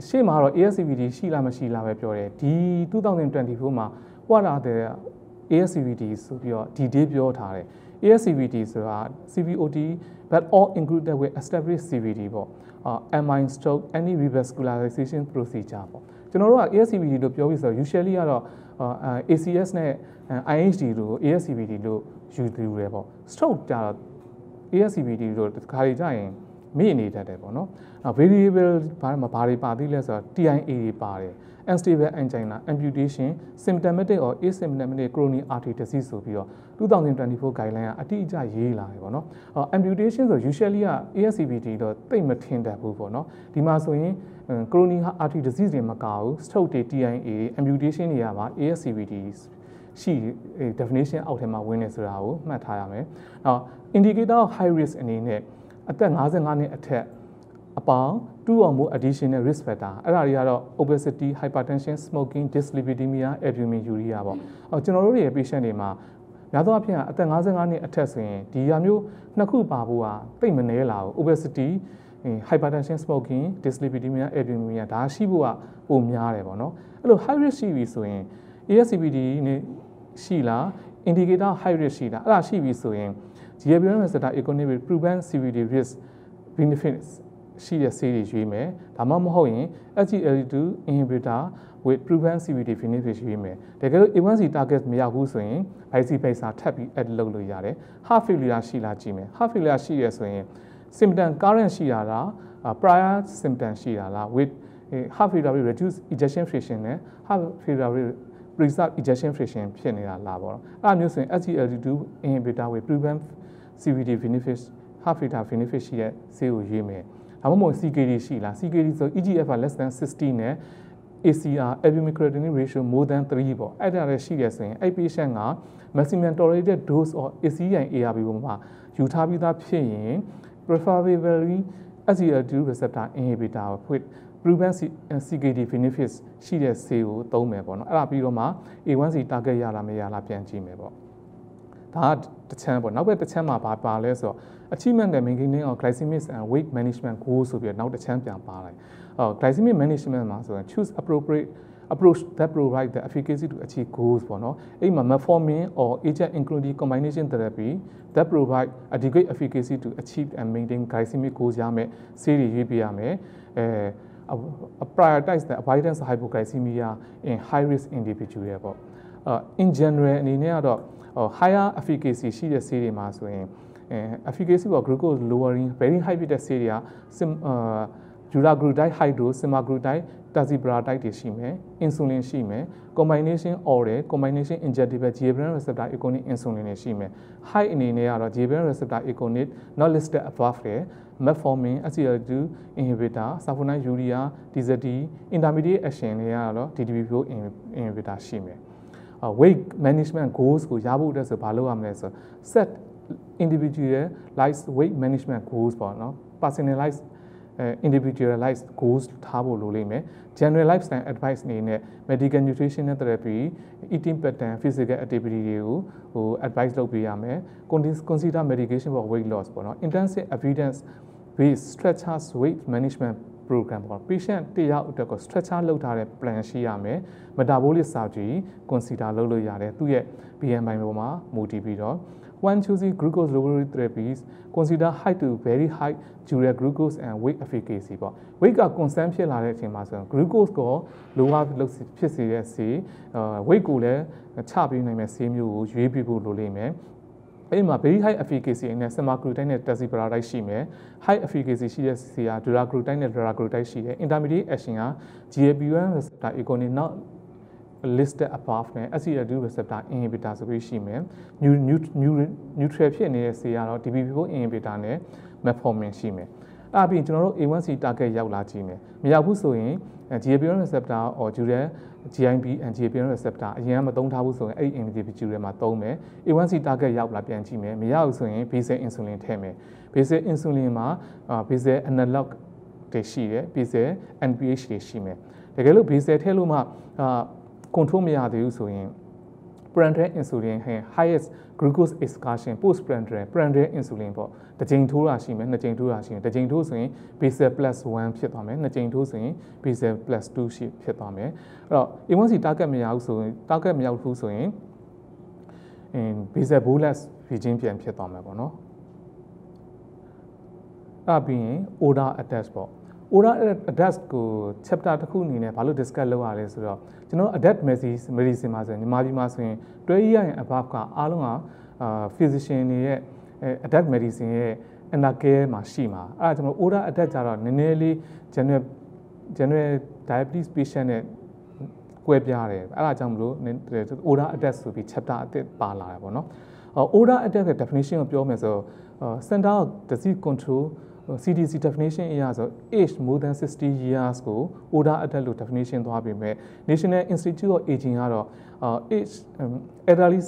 S1: အရှိမှာတော့ ASCVD ရှိလားမရှိလားပဲပြောတယ်ဒီ2024မှာ what are the ASCVD ဆိုပြီးတော့ဒီ day ပြောထားတယ် ASCVD ဆိုတာ CVOT but all included with established CVD ပေါ့ MI stroke any revascularization procedure ပေါ့ကျွန်တော်တို့က ASCVD လို့ပြောပြီးဆိုတော့ usually ကတော့ ACS နဲ့ IHD လို့ ASCVD လို့ယူသူရပေါ့ stroke ကြတော့ ASCVD လို့ဒီခါကြီးကြရင်မေ့နေတတ်တယ်ပေါ့နော်။ variable ဘာမှဘာတွေပါသေးလဲဆိုတော့ TIA တွေပါတယ် unstable angina amputation symptomatic or asymptomatic coronary artery disease ဆိုပြီးတော့2024 guideline ကအတိအကျရေးလာတယ်ပေါ့နော်။ amputation ဆို usually က ASCVD တော့တိတ်မထင်တတ်ဘူးပေါ့နော်။ဒီမှာဆိုရင် coronary artery disease တွေမကဘူး stroke တွေ TIA amputation တွေကပါ ASCVD ရှိ definition အောက်ထဲမှာဝင်နေဆိုတာကိုမှတ်ထားရမယ်။နောက် indicator of high risk အနေနဲ့အသက်55နှစ်အထက်အပေါင်း2 or more additional risk factor အဲ့ဒါတွေကတော့ obesity hypertension smoking dyslipidemia albumin urea ပေါ့အော်ကျွန်တော်တို့ရဲ့ patient တွေမှာများသောအားဖြင့်အသက်55နှစ်အထက်ဆိုရင်ဒီဟာမျိုးနှစ်ခုပါဖို့ကတိတ်မနှဲလာဘူး obesity hypertension smoking dyslipidemia albumin ဒါရှိဖို့ကပိုများတယ်ပေါ့နော်အဲ့လို high risk ရှိပြီဆိုရင် ASCVD နဲ့ရှိလား indicator high risk ရှိလားအဲ့ဒါရှိပြီဆိုရင် GLP-1 receptor economic prevent CVD risk benefits ရှိတဲ့ဆေးတွေရွေးမယ်ဒါမှမဟုတ်ရင် SGLT2 inhibitor with prevent CVD benefits ရွေးမယ်တကယ်လို့ A1C target မရောက်ဘူးဆိုရင် IC base ထပ်ပြီး add လုပ်လို့ရတယ် heart failure ရှိလားကြည့်မယ် heart failure ရှိရဆိုရင် symptom current ရှိတာလား prior symptom ရှိတာလား with heart failure reduce ejection fraction နဲ့ heart failure preserve ejection fraction ဖြစ်နေတာလားပေါ့အဲ့ဒါမျိုးဆိုရင် SGLT2 inhibitor with prevent CVD benefits heart failure benefit ရှိတဲ့ဆေးကိုရွေးမယ်ဒါမှမဟုတ် CKD ရှိလား CKD ဆို EGFR less than 60နဲ့ ACR albumin creatinine ratio more than 3ပေါ့အဲ့ဒါလည်းရှိရဆိုရင်အဲ့ patient က maximum tolerated dose of ACI ARB ပေါ်မှာယူထားပြီးသားဖြစ်ရင် preferably SGLT2 receptor inhibitor with proven CKD benefits ရှိတဲ့ဆေးကိုသုံးမယ်ပေါ့နော်အဲ့ဒါပြီးတော့မှ A1C target ရလားမရလားပြန်ကြည့်မယ်ပေါ့ဒါကတစ်ချမ်းပေါ့နောက်ဘက်တစ်ချမ်းမှာဘာပါလဲဆိုတော့ achievement and maintaining of glycemic and weight management goal ဆိုပြီးတော့နောက်တစ်ချမ်းပြန်ပါလိုက်အော် glycemic management မှာဆိုရင် choose appropriate approach that provide the efficacy to achieve goals ပေါ့နော်အဲ့မှာ metformin or agent including combination therapy that provide adequate efficacy to achieve and maintain glycemic goals ရမယ်ဆေးတွေရွေးပြရမယ်အဲ prioritize the avoidance of hypoglycemia in high risk individual ပေါ့အဲ in general အနေနဲ့ကတော့ higher efficacy ရှိတဲ့ဆေးတွေမှာဆိုရင်အဲ efficacy of glucose lowering very high ဖြစ်တဲ့ဆေးတွေက sim အာ duraglutide hydro semaglutide tazibratide တွေရှိမယ် insulin ရှိမယ် combination oral combination injectable GLP-1 receptor agonist insulin တွေရှိမယ် high အနေနဲ့ကတော့ GLP-1 receptor agonist not listed above တဲ့ metformin SGLT2 inhibitor sulfonate urea DZT intermediate action တွေကတော့ DDP4 inhibitor ရှိမယ် weight management goals ကိုရဖို့အတွက်ဆိုဘာလုပ်ရမလဲဆို set individualized weight management goals ပေါ့နော် personalized individualized goals ထားဖို့လိုလိမ့်မယ် general lifestyle advice အနေနဲ့ medical nutritional therapy eating pattern physical activity တွေကိုဟို advice လုပ်ပေးရမယ် consider medication for weight loss ပေါ့နော် intensive evidence based structures weight management program ပေါ့ patient တယောက်အတွက်ကို structure လုပ်ထားတဲ့ plan ရှိရမယ် metabolic surgery consider လုပ်လို့ရတယ်သူ့ရဲ့ BMI ပေါ်မှာမူတည်ပြီးတော့ when choosing glucose lowering therapies consider high to very high dural glucose and weight efficacy ပေါ့ weight က concern ဖြစ်လာတဲ့အချိန်မှာဆိုရင် glucose ကို lower လုပ်ဖြစ်စေတဲ့ဆေးအဲ weight ကိုလည်းချပေးနိုင်မဲ့ဆေးမျိုးကိုရွေးပြဖို့လိုလိမ့်မယ်အဲ့မှာ very high efficacy နဲ့ semaglutide နဲ့ tazibratide ရှိမယ် high efficacy ရှိတဲ့ဆေးက duraglutide နဲ့ duraglutide ရှိတယ် intermediate action က GLP-1 receptor agonist not listed above နဲ့ SCL2 receptor inhibitor ဆိုပြီးရှိမယ် neutral ဖြစ်နေတဲ့ဆေးကတော့ DPP4 inhibitor နဲ့ metformin ရှိမယ်အဲ့ပြီးကျွန်တော်တို့ A1C target ရောက်လာကြည့်မယ်မရောက်ဘူးဆိုရင် GLP-1 receptor or dual GIP and GLP-1 receptor အရင်ကမသုံးထားဘူးဆိုရင်အဲ့ဒီ individual တွေမှာသုံးမယ် A1C target ရောက်လာပြန်ကြည့်မယ်မရဘူးဆိုရင် basal insulin ထည့်မယ် basal insulin မှာ basal analog တွေရှိတယ် basal NPH တွေရှိမယ်တကယ်လို့ basal ထည့်လို့မှအာ control မရသေးဘူးဆိုရင် parenteral insulin ဟဲ့ highest glucose excursion post parenteral parenteral insulin ပေါ့တစ်ကြိမ်ထိုးတာရှိမယ်နှစ်ကြိမ်ထိုးတာရှိမယ်တစ်ကြိမ်ထိုးဆိုရင် basal plus 1ဖြစ်သွားမယ်နှစ်ကြိမ်ထိုးဆိုရင် basal plus 2ရှိဖြစ်သွားမယ်အဲ့တော့ A1C target မရဘူးဆိုရင် target မရောက်ဘူးဆိုရင်အင်း basal bolus region ပြန်ဖြစ်သွားမှာပေါ့နော်အဲ့ပြီးရင် odor attach ပေါ့ oral adapt ကို chapter တစ်ခုအနေနဲ့ဘာလို့ discuss လုပ်ရလဲဆိုတော့ကျွန်တော် adapt medicine မှာဆိုရင်ညီမကြီးမှာဆိုရင်တွဲရရင် above ကအားလုံးကအာ physician တွေရဲ့ adapt medicine ရဲ့ under care မှာရှိမှာအဲ့ဒါကျွန်တော် oral adapt ကြတော့နည်းနည်းလေး general general diabetes patient နဲ့ကွဲပြားတယ်အဲ့ဒါကြောင့်မလို့ oral adapt ဆိုပြီး chapter အသစ်ပါလာတယ်ပေါ့နော် oral adapt ရဲ့ definition ကိုပြောမယ်ဆို center of disease control CDC definition အရဆို age more than 60 years ကို older adult လို့ definition သွားပြီးမြဲ National Institute of Aging ကတော့ age elderly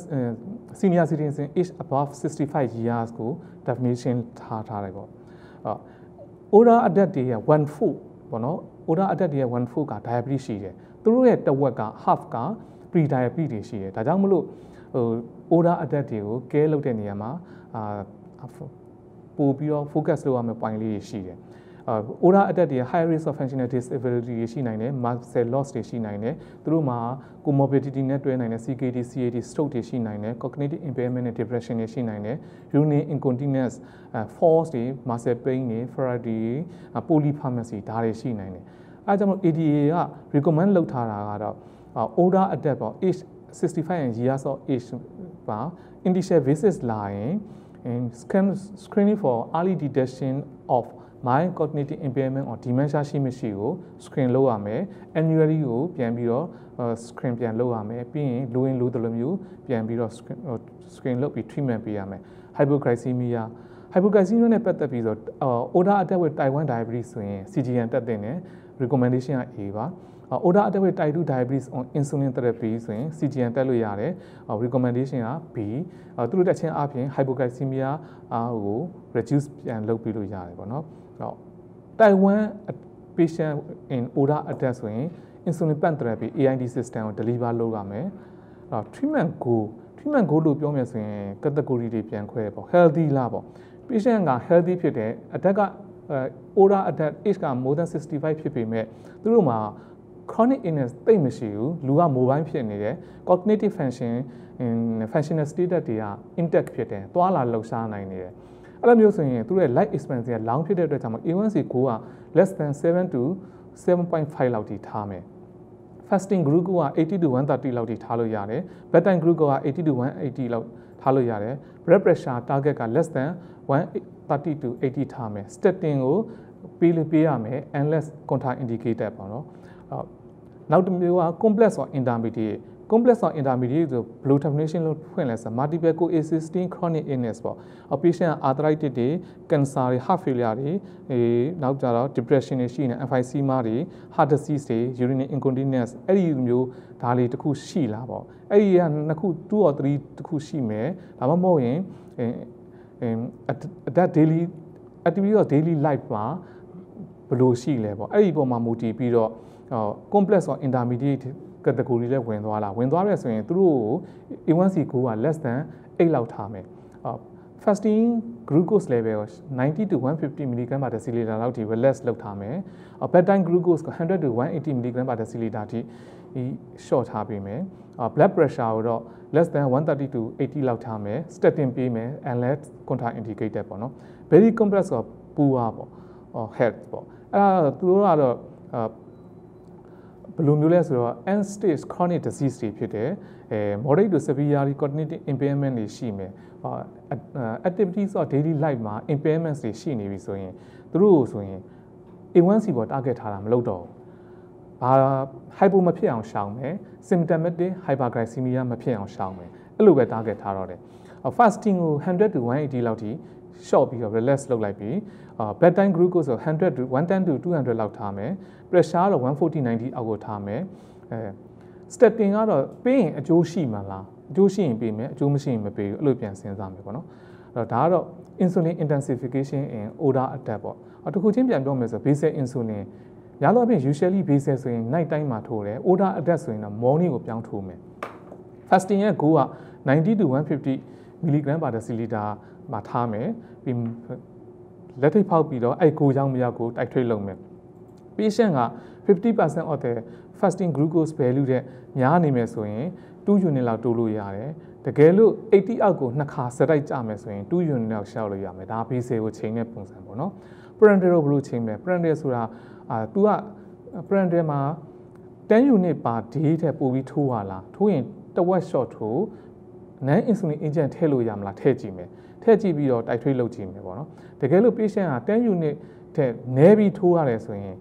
S1: senior citizen age above 65 years ကို definition ထားထားတယ်ပေါ့။ older adult တွေရဲ့1 4ပေါ့နော် older adult တွေရဲ့1 4က diabetes ရှိတယ်။သူတို့ရဲ့တစ်ဝက်က half က pre diabetes တွေရှိတယ်။ဒါကြောင့်မလို့ဟို older adult တွေကို care လုပ်တဲ့နေရာမှာအာ ပို့ပြီးတော့ focus လုပ်ရမယ့် point လေးတွေရှိတယ်။ oral attack တွေ high risk of functional disability တွေရှိနိုင်တယ် muscle loss တွေရှိနိုင်တယ်သူတို့မှာ comorbidity နဲ့တွဲနိုင်တယ် CKD CAD stroke တွေရှိနိုင်တယ် cognitive impairment နဲ့ depression တွေရှိနိုင်တယ် urinary incontinence force တွေ muscle pain တွေ frailty တွေ polypharmacy ဒါတွေရှိနိုင်တယ်အဲဒါကြောင့် ADA က recommend လုပ်ထားတာကတော့ older attack ပေါ့ age 65 years of age ပါ initial basis လာရင် and screening for early detection of mind cognitive impairment or dementia ရှိမရှိကို screen လုပ်ရမယ် annually ကိုပြန်ပြီးတော့ screen ပြန်လုပ်ရမယ်ပြီးရင်လိုရင်လိုတယ်လို့မျိုးပြန်ပြီးတော့ screen လုပ်ပြီး treatment ပေးရမယ် hypoglycemia hypoglycemia နဲ့ပတ်သက်ပြီးဆို order attack with type 1 diabetes ဆိုရင် CGM တက်တဲ့နဲ့ recommendation က A ပါ order attack with type 2 diabetes on insulin therapy ဆိုရင် CGM တက်လို့ရတယ် recommendation က B သူတို့တက်ချင်းအပြင် hypoglycemia ကို reduce ပြန်လုပ်ပြီးလို့ရတယ်ပေါ့နော်အဲ့တော့ type 1 patient in order attack ဆိုရင် insulin pump therapy AID system ကို deliver လုပ်ရမယ်အဲ့တော့ treatment ကို treatment goal လို့ပြောမယ်ဆိုရင် category တွေပြန်ခွဲပေါ့ healthy လားပေါ့ patient က healthy ဖြစ်တယ်အသက်က older adult age က more than 65ဖြစ်ပေမဲ့သူတို့မှာ chronic illness တိတ်မရှိဘူးလူက mobile ဖြစ်နေတယ် cognitive function functional status တွေက intact ဖြစ်တယ်သွားလာလှုပ်ရှားနိုင်နေတယ်အဲ့လိုမျိုးဆိုရင်သူတို့ရဲ့ life expectancy က long ဖြစ်တဲ့အတွက်ကြောင့် A1C ကိုက less than 7 to 7.5လောက်ထိထားမယ် fasting group က80 to 130လောက်ထိထားလို့ရတယ် bedtime group က80 to 180လောက်ထားလို့ရတယ် blood pressure target က less than 130 to 80ထားမယ် statin ကိုပေးလို့ပေးရမယ် unless contraindicated ပေါ့နော် နောက်တစ်မျိုးက complex or intermediate complex or intermediate ဆို blue definition လို့ဖွင့်လဲဆို multiple coexisting chronic illness ပေါ့ patient arthritis တွေ cancer တွေ heart failure တွေအဲနောက်ကြတော့ depression တွေရှိနေ emphysema တွေ heart disease တွေ urinary incontinence အဲ့ဒီမျိုးဒါလေးတစ်ခုရှိလားပေါ့အဲ့ဒီကနှစ်ခု2 or 3တစ်ခုရှိမယ်ဒါမှမဟုတ်ရင်အဲ that daily activity of daily life မှာဘယ်လိုရှိလဲပေါ့အဲ့ဒီပုံမှာမူတည်ပြီးတော့ complex or intermediate category လဲဝင်သွားလားဝင်သွားရဲဆိုရင်သူတို့ကို A1C ကိုက less than 8လောက်ထားမယ် fasting glucose level 90 to 150 mg per deciliter လောက်ထိ relax လုပ်ထားမယ် bedtime glucose က100 to 180 mg per deciliter ထိ short ထားပေးမယ် blood pressure ကိုတော့ less than 130 to 80လောက်ထားမယ် statin ပေးမယ် unless contraindicated ပေါ့နော် very complex ကပူပါပေါ့ health ပေါ့အဲ့ဒါသူတို့ကတော့ ဘယ်လိုမျိုးလဲဆိုတော့ end stage chronic disease တွေဖြစ်တယ်အဲ moderate to severe cognitive impairment တွေရှိမယ် activities of daily life မှာ impairments တွေရှိနေပြီဆိုရင်သူတို့ဆိုရင် A1C ပေါ် target ထားတာမလုပ်တော့ဘူးဘာ hypo မဖြစ်အောင်ရှောင်မယ် symptomatic hyperglycemia မဖြစ်အောင်ရှောင်မယ်အဲ့လိုပဲ target ထားတော့တယ် fasting ကို100 to 180လောက်ထိ short ပြီးတော့ relax လုပ်လိုက်ပြီး bedtime glucose ဆို100 to 110 to 200လောက်ထားမယ် pressure တော့140 90အောက်ကိုထားမယ်အဲ statin ကတော့ပေးရင်အကျိုးရှိမှာလားအကျိုးရှိရင်ပေးမယ်အကျိုးမရှိရင်မပေးဘူးအဲ့လိုပြန်စဉ်းစားမယ်ပေါ့နော်အဲ့တော့ဒါကတော့ insulin intensification in older adult ပေါ့အတခုချင်းပြန်ပြောမယ်ဆို basal insulin ရလို့အပြင် usually basal ဆိုရင် night time မှာထိုးတယ် older adult ဆိုရင်တော့ morning ကိုပြောင်းထိုးမယ် fasting ရဲ့ goal က90 to 150 mg per deciliter မှာထားမယ်ပြီးလက်ထိပ်ဖောက်ပြီးတော့အဲ့ကိုရောက်မရောက်ကိုတိုက်ထွေးလုပ်မယ် patient က50% of the fasting glucose value တဲ့များနေမယ်ဆိုရင်2 unit လောက်တိုးလို့ရတယ်တကယ်လို့80အောက်ကိုနှစ်ခါစတိုက်ကြမယ်ဆိုရင်2 unit လောက်ရှောက်လို့ရမယ်ဒါ base ကိုချိန်တဲ့ပုံစံပေါ့နော် parental ဘယ်လိုချိန်မလဲ parental ဆိုတာအာ तू က parental မှာ10 unit per day ထက်ပိုပြီးထိုးရလားထိုးရင်တဝက် short ထိုး non insulin agent ထည့်လို့ရမလားထည့်ကြည့်မယ်ထည့်ကြည့်ပြီးတော့တိုက်ထွေးလုပ်ကြည့်မယ်ပေါ့နော်တကယ်လို့ patient က10 unit ထက်နည်းပြီးထိုးရတယ်ဆိုရင်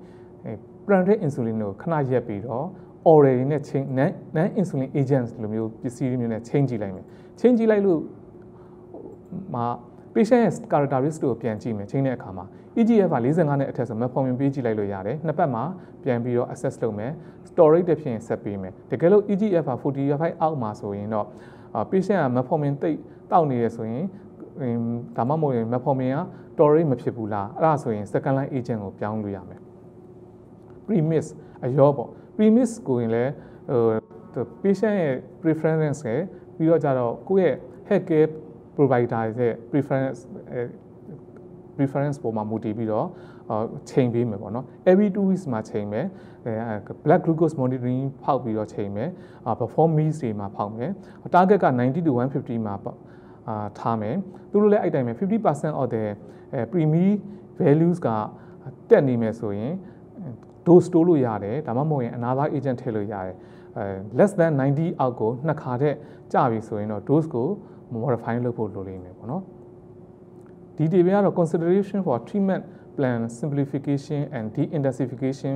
S1: parental insulin ကိုခဏရက်ပြီးတော့ oral တွေနဲ့ချင်း non insulin agents လိုမျိုးပစ္စည်းတွေမျိုးနဲ့ချင်းကြည့်လိုက်မယ်ချင်းကြည့်လိုက်လို့မှာ patient ရဲ့ characteristic ကိုပြန်ကြည့်မယ်ချင်းတဲ့အခါမှာ EGF က45နဲ့အထက်ဆို metformin ပေးကြည့်လိုက်လို့ရတယ်နှစ်ပတ်မှာပြန်ပြီးတော့ assess လုပ်မယ် storage တစ်ဖြင့်ဆက်ပေးမယ်တကယ်လို့ EGF က45အောက်မှာဆိုရင်တော့ patient က metformin တိတ်တောက်နေရဆိုရင်ဒါမှမဟုတ်ရင် metformin က tolerate မဖြစ်ဘူးလားအဲ့ဒါဆိုရင် second line agent ကိုပြောင်းလို့ရမယ် premise အရောပေါ့ premise ကိုရင်လည်းဟို patient ရဲ့ preference နဲ့ပြီးတော့ကြတော့ကိုယ့်ရဲ့ health care provider ရဲ့ preference preference ပေါ်မှာမူတည်ပြီးတော့ချိန်ပေးမယ်ပေါ့နော် every 2 weeks မှာချိန်မယ် blood glucose monitoring ဖောက်ပြီးတော့ချိန်မယ် perform meals တွေမှာဖောက်မယ် target က90 to 150မှာပေါ့အာထားမယ်သူတို့လည်းအဲ့တိုင်းပဲ50% of the premi values ကတက်နေမယ်ဆိုရင် dose တိုးလို့ရတယ်ဒါမှမဟုတ်ရင် another agent ထည့်လို့ရတယ်အဲ less than 90အောက်ကိုနှစ်ခါတဲ့ကျပြီဆိုရင်တော့ dose ကို modify လုပ်ဖို့လိုလိမ့်မယ်ပေါ့နော် ဒီ table ကတော့ consideration for treatment plan simplification and de-intensification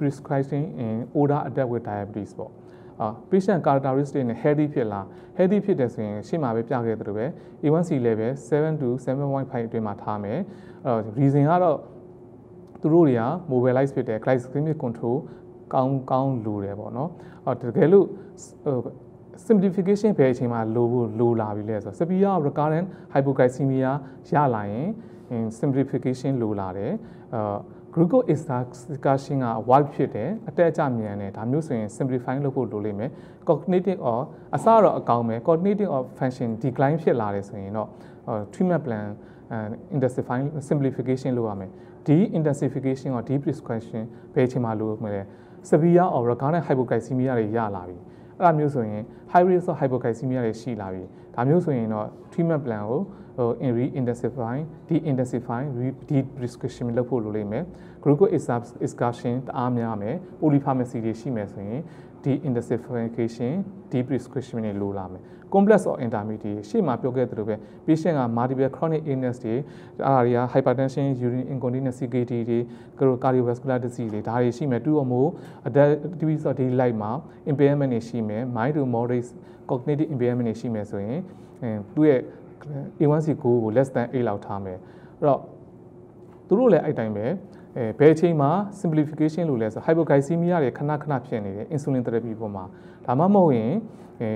S1: prescribing in older adult with diabetes ပေါ့အာ patient characteristic နဲ့ healthy ဖြစ်လား healthy ဖြစ်တယ်ဆိုရင်ရှေ့မှာပဲပြခဲ့သလိုပဲ A1C level 7 to 7.5အတွင်းမှာထားမယ်အဲ့တော့ reason ကတော့သူတို့တွေက mobilize ဖြစ်တယ် glycemic control ကောင်းကောင်းလိုတယ်ပေါ့နော်အော်တကယ်လို့ဟို simplification ဘယ်အချိန်မှာလိုဖို့လိုလာပြီလဲဆိုတော့ severe recurrent hypoglycemia ရလာရင် simplification လိုလာတယ်အာ glucose excursion က wide ဖြစ်တယ်အတက်အကျမြန်တယ်ဒါမျိုးဆိုရင် simplify လုပ်ဖို့လိုလိမ့်မယ် cognitive or အစတော့အကောင်းပဲ cognitive or function decline ဖြစ်လာတယ်ဆိုရင်တော့ treatment plan intensify simplification လုပ်ရမယ်ဒီ intensification က deep prescription ဘယ်အချိန်မှလုပ်မလဲ severe or recurrent hypoglycemia တွေရလာပြီ အဲ့ဒါမျိုးဆိုရင် high risk of hypoglycemia တွေရှိလာပြီဒါမျိုးဆိုရင်တော့ treatment plan ကို ဟို in re intensify de intensify de prescription လုပ်ဖို့လိုလိမ့်မယ် glucose excursion တအားများမယ် polypharmacy တွေရှိမယ်ဆိုရင် de intensification de prescription တွေလိုလာမယ် complex or intermediate ရှေ့မှာပြောခဲ့သလိုပဲ patient က multiple chronic illness တွေအဲ့ဒါတွေက hypertension urine incontinence CKD တွေ cardiovascular disease တွေဒါတွေရှိမယ်တူအောင်မို့ activities of daily life မှာ impairment တွေရှိမယ် mild to moderate cognitive impairment တွေရှိမယ်ဆိုရင်သူ့ရဲ့ A1C ကို less than 8လောက်ထားမယ်အဲ့တော့သူတို့လည်းအဲ့တိုင်းပဲအဲဘယ်အချိန်မှာ simplification လို့လဲဆို hypoglycemia တွေခဏခဏဖြစ်နေတယ် insulin therapy ပေါ်မှာဒါမှမဟုတ်ရင်အဲ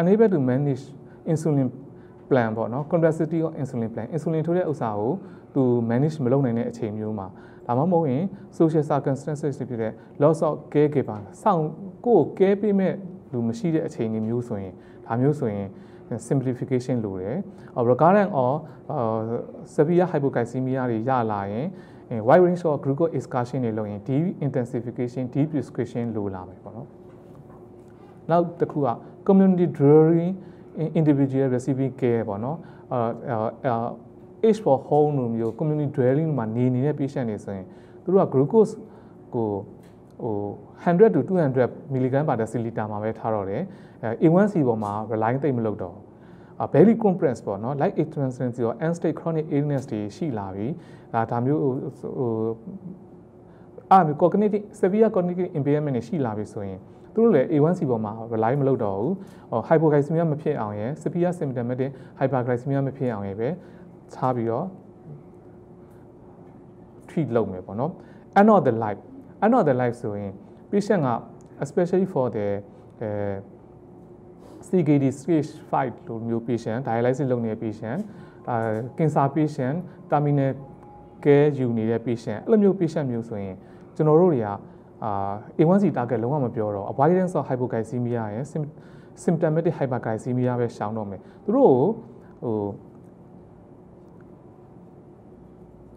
S1: unable to manage insulin plan ပေါ့နော် complexity of insulin plan insulin ထိုးတဲ့ဥစ္စာကိုသူ manage မလုပ်နိုင်တဲ့အချိန်မျိုးမှာဒါမှမဟုတ်ရင် social circumstances တွေဖြစ်တဲ့ loss of caregiver စောင့်ကိုယ်ကို care ပေးမဲ့လူမရှိတဲ့အချိန်မျိုးဆိုရင်ဒါမျိုးဆိုရင် simplification လိုတယ် recurrent or severe hypoglycemia တွေရလာရင် wide range of glucose excursion တွေလုပ်ရင် deep intensification deep prescription လိုလာမယ်ပေါ့နော်နောက်တစ်ခုက community drawing individual recipe care ပေါ့နော်အာ age for home လိုမျိုး community dwelling မှာနေနေတဲ့ patient တွေဆိုရင်သူတို့က glucose ကို ဟို100 to 200 mg per deciliter မှာပဲထားတော့တယ် A1C ပေါ်မှာ rely သိမ့်မလုပ်တော့ very compressed ပေါ့နော် like extensive ရော end stage chronic illness တွေရှိလာပြီဒါဒါမျိုးဟိုအာ cognitive severe cognitive impairment တွေရှိလာပြီဆိုရင်သူတို့လည်း A1C ပေါ်မှာ rely မလုပ်တော့ဘူး။ hypoglycemia မဖြစ်အောင်ရယ် severe symptomatic hyperglycemia မဖြစ်အောင်ရယ်ပဲခြားပြီးတော့ treat လုပ်မယ်ပေါ့နော်။ end of the life end of the life ဆိုရင် patient က especially for the အဲ CKD stage 5လိုမျိုး patient dialysis လုပ်နေတဲ့ patient အာ cancer patient terminal care ယူနေတဲ့ patient အဲ့လိုမျိုး patient မျိုးဆိုရင်ကျွန်တော်တို့တွေကအာ A1C target လုံးဝမပြောတော့ avoidance of hypoglycemia ရယ် symptomatic hyperglycemia ပဲရှောင်တော့မယ်သူတို့ကိုဟို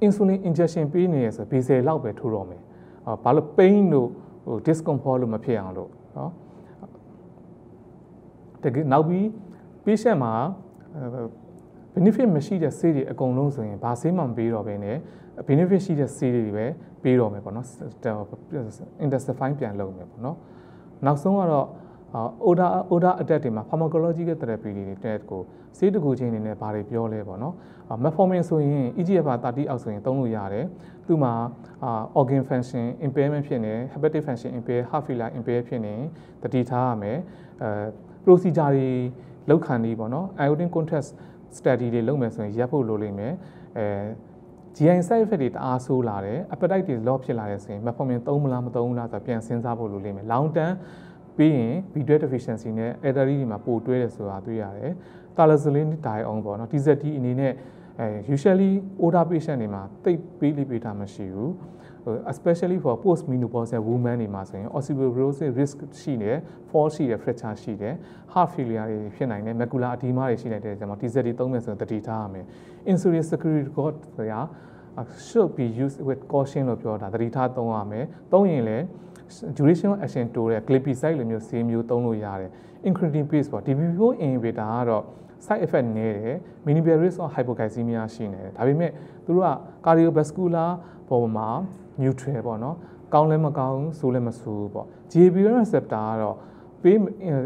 S1: insulin injection ပေးနေရဆို basal လောက်ပဲထိုးတော့မယ်အာ ဘာလို့ pain တို့ဟို discomfort လို့မဖြစ်အောင်လို့เนาะတကယ်နောက်ပြီး patient မှာ benefit မရှိတဲ့ဆေးတွေအကုန်လုံးဆိုရင်ဘာဆေးမှမပေးတော့ဘဲနဲ့ benefit ရှိတဲ့ဆေးတွေပဲပေးတော့မယ်ပေါ့နော် intensify ပြန်လုပ်မယ်ပေါ့နော်နောက်ဆုံးကတော့ order order attack တွေမှာ pharmacological therapy တွေတဲ့ကိုဆေးတကူချင်းအနေနဲ့ဘာတွေပြောလဲပေါ့နော် metformin ဆိုရင် EGFR 30အောက်ဆိုရင်သုံးလို့ရတယ်သူ့မှာ organ function impairment ဖြစ်နေ hepatic function impair heart failure impair ဖြစ်နေတတိထားရမယ်အဲ procedure တွေလောက်ခံနေပေါ့နော် iodine contrast study တွေလုပ်မယ်ဆိုရင်ရပ်ဖို့လိုလိမ့်မယ်အဲ GI side effect တွေတအားဆိုးလာတယ် appetite တွေ low ဖြစ်လာတယ်ဆိုရင် metformin သုံးမလားမသုံးဘူးလားဆိုတော့ပြန်စဉ်းစားဖို့လိုလိမ့်မယ် long term ပြီးရင် B12 deficiency နဲ့ elderly တွေမှာပိုတွဲတယ်ဆိုတာတွေ့ရတယ်။ Thalazolone dione ပေါ့နော် TZD အနေနဲ့အဲ usually older patient တွေမှာတိတ်ပေးလိပေးတာမရှိဘူး။ especially for post menopausal women တွေမှာဆိုရင် osteoporosis risk ရှိတယ် fall ရှိတယ် fracture ရှိတယ် heart failure တွေဖြစ်နိုင်တယ် macular edema တွေရှိနိုင်တဲ့ကျွန်တော် TZ တွေသုံးမယ်ဆိုရင်တတိထားရမယ် insulin security code ဆိုတာ should be used with caution လို့ပြောတာတတိထားသုံးရမယ်သုံးရင်လည်း duration action တိုးတဲ့ glipizide လိုမျိုးဆေးမျိုးသုံးလို့ရတယ် incretin base ပေါ့ DPP4 inhibitor ကတော့ side effect နည်းတယ် minimal risk of hypoglycemia ရှိနေတယ်ဒါပေမဲ့သူတို့က cardiovascular ပေါ်မှာ neutral ပေါ့နော်ကောင်းလည်းမကောင်းဆိုးလည်းမဆိုးပေါ့ GLP-1 receptor ကတော့ပေး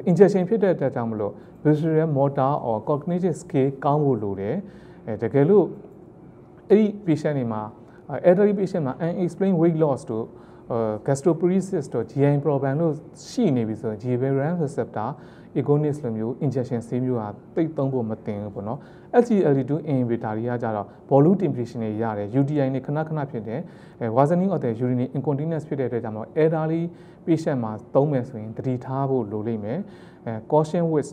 S1: injection ဖြစ်တဲ့အတွက်ကြောင့်မလို့ visceral motor or cognitive skill ကောင်းဖို့လိုတယ်အဲတကယ်လို့အဲ့ဒီ patient တွေမှာ elderly patient မှာ unexplained weight loss တို့ gastroparesis တို့ GI problem လို့ရှိနေပြီဆိုရင် GLP-1 receptor agonist လိုမျိုး injection ဆေးမျိုးဟာတိတ်သုံးဖို့မတင်ဘူးပေါ့နော် SGLT2 inhibitor တွေကကြတော့ volume depletion တွေရတယ် UTI နဲ့ခဏခဏဖြစ်တယ်အဲ worsening of the urinary incontinence ဖြစ်တဲ့အတွက်ကြောင့်မို့ elderly patient မှာသုံးမယ်ဆိုရင်တတိထားဖို့လိုလိမ့်မယ်အဲ caution with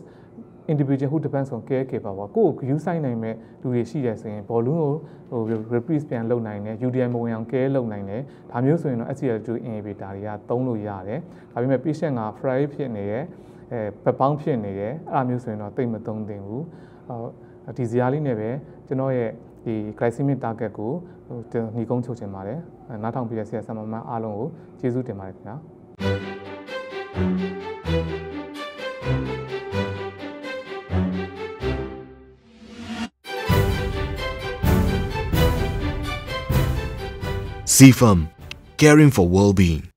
S1: individual who depends on care keeper ပေါ့ကိုယ့်ကို view site နိုင်မဲ့လူတွေရှိတယ်ဆိုရင် volume ကိုဟို replace ပြန်လုပ်နိုင်တယ် UDI မဝင်အောင် care လုပ်နိုင်တယ်ဒါမျိုးဆိုရင်တော့ SCL2 inhibitor တွေကသုံးလို့ရတယ်ဒါပေမဲ့ patient က fry ဖြစ်နေရဲ့အဲပပောင်းဖြစ်နေရဲ့အဲ့လိုမျိုးဆိုရင်တော့တိတ်မသုံးသင့်ဘူးဟိုဒီဇာလေးနဲ့ပဲကျွန်တော်ရဲ့ဒီ glycemic target ကိုဟိုညီကုန်းချုပ်ချင်ပါတယ်နားထောင်ပြီးတဲ့ဆရာဆရာမမအားလုံးကိုကျေးဇူးတင်ပါတယ်ခင်ဗျာ
S2: CFAM, caring for well-being.